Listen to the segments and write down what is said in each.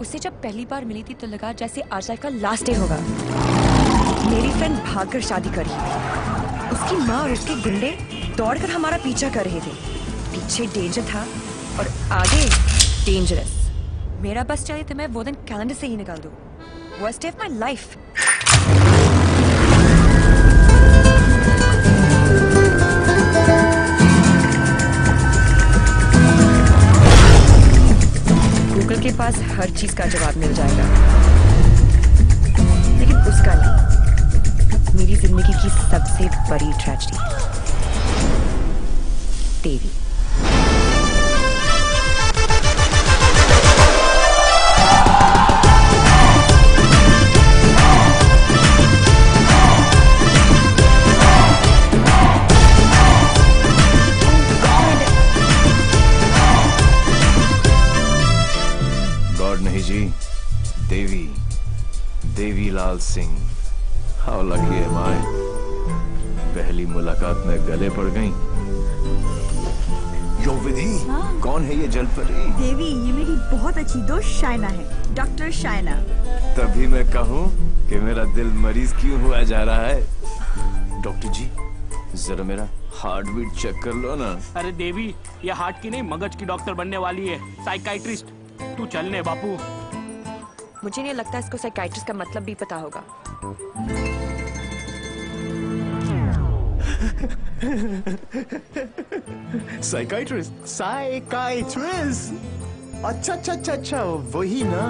उससे जब पहली बार मिली थी तो लगा जैसे आज लाइफ का लास्ट डे होगा। मेरी फ्रेंड भागकर शादी करी उसकी माँ और उसके गुंडे दौड़कर हमारा पीछा कर रहे थे। पीछे डेंजर था और आगे डेंजरस मेरा बस चाहिए तो मैं वो दिन कैलेंडर से ही निकाल दूँ। Worst day of my life Google के पास हर चीज़ का जवाब मिल जाएगा। लेकिन उसका नहीं। मेरी ज़िंदगी की सबसे बड़ी tragedy Devi. Devi Devi Lal Singh. How lucky है माय पहली मुलाकात में गले पड़ गई। यो विधि कौन है ये जलपरी? देवी ये मेरी बहुत अच्छी दोस्त शायना है डॉक्टर शायना। तभी मैं कहूँ कि मेरा दिल मरीज़ क्यों हुआ जा रहा है? डॉक्टर जी जरा मेरा हार्ट बीट चेक कर लो ना। अरे देवी ये हार्ट की नहीं मगज की डॉक्टर बनने वाली है साइकाइट्रिस्ट। तू चलने बापू। मुझे नहीं लगता इसको साइकाइट्रिस्ट का मतलब भी पता होगा साइकाइट्रिस्ट साइकाइट्रिस्ट अच्छा अच्छा अच्छा अच्छा वही ना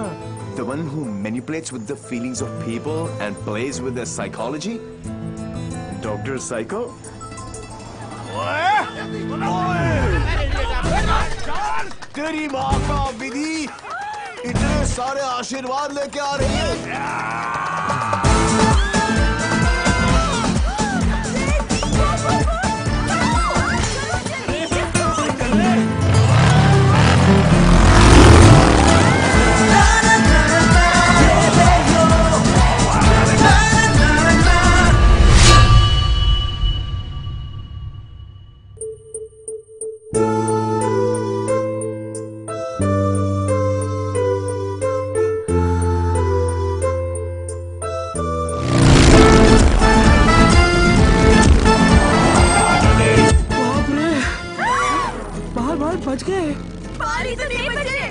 the one who manipulates with the feelings of people and plays with their psychology Dr. Psycho तेरी माँ का विधि इतने सारे आशीर्वाद लेके आ रही है। बच गए। बारी तो नहीं बच। गए